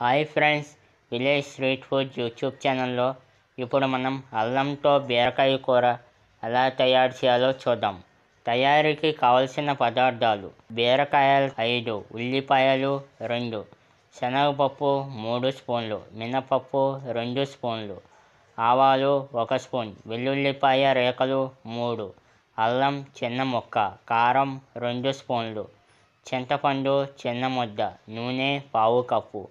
Hi friends village street food YouTube ఛానల్లో ఇప్పుడు మనం అల్లంతో బీరకాయ కూర ఎలా తయారు చేయాలో చూద్దాం. తయారీకి కావలసిన పదార్థాలు బీరకాయలు ఐదు ఉల్లిపాయలు రెండు శనగపప్పు మూడు స్పూన్లు మినపప్పు రెండు స్పూన్లు ఆవాలు ఒక స్పూన్ వెల్లుల్లిపాయ రేఖలు మూడు అల్లం చిన్న ముక్క కారం రెండు స్పూన్లు చింతపండు చిన్న ముద్ద నూనె పావు కప్పు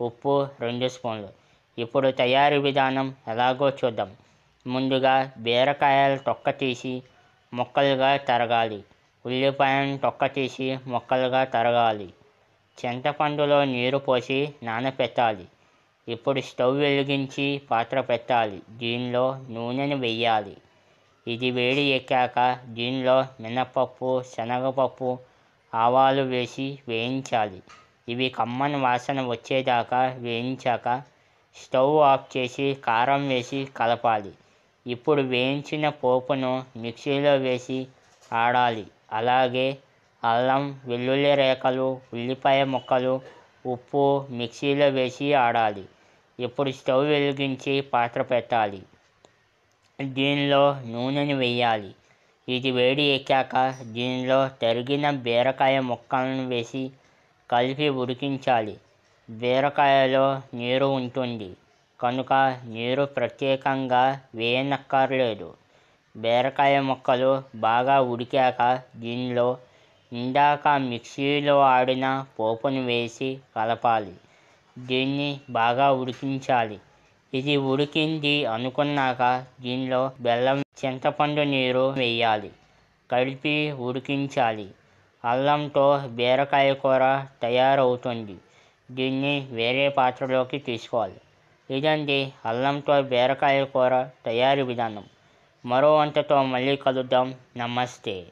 ఉప్పు రెండు స్పూన్లు. ఇప్పుడు తయారీ విధానం ఎలాగో చూద్దాం. ముందుగా బీరకాయలు తొక్క తీసి ముక్కలుగా తరగాలి. ఉల్లిపాయను తొక్క తీసి ముక్కలుగా తరగాలి. చింతపండులో నీరు పోసి నానపెట్టాలి. ఇప్పుడు స్టవ్ వెలిగించి పాత్ర పెట్టాలి. దీనిలో నూనెను వెయ్యాలి. ఇది వేడి ఎక్కాక దీనిలో మినపప్పు శనగపప్పు ఆవాలు వేసి వేయించాలి. ఇవి కమ్మని వాసన వచ్చేదాకా వేయించాక స్టవ్ ఆఫ్ చేసి కారం వేసి కలపాలి. ఇప్పుడు వేయించిన పోపును మిక్సీలో వేసి ఆడాలి. అలాగే అల్లం వెల్లుల్లి రేఖలు ఉల్లిపాయ ముక్కలు ఉప్పు మిక్సీలో వేసి ఆడాలి. ఇప్పుడు స్టవ్ వెలిగించి పాత్ర పెట్టాలి. దీనిలో నూనెని వేయాలి. ఇది వేడి ఎక్కాక దీనిలో తరిగిన బీరకాయ ముక్కలను వేసి కలిపి ఉడికించాలి. బీరకాయలో నీరు ఉంటుంది. కనుక నీరు ప్రత్యేకంగా వేయనక్కర్లేదు. బీరకాయ ముక్కలు బాగా ఉడికాక దీనిలో ఇందాక మిక్సీలో ఆడిన పోపును వేసి కలపాలి. దీన్ని బాగా ఉడికించాలి. ఇది ఉడికింది అనుకున్నాక దీనిలో బెల్లం చింతపండు నీరు వేయాలి. కలిపి ఉడికించాలి. అల్లంతో బీరకాయ కూర తయారవుతుంది. దీన్ని వేరే పాత్రలోకి తీసుకోవాలి. ఇదండి అల్లంతో బీరకాయ కూర తయారీ విధానం. మరో వంటతో మళ్ళీ కలుద్దాం. నమస్తే.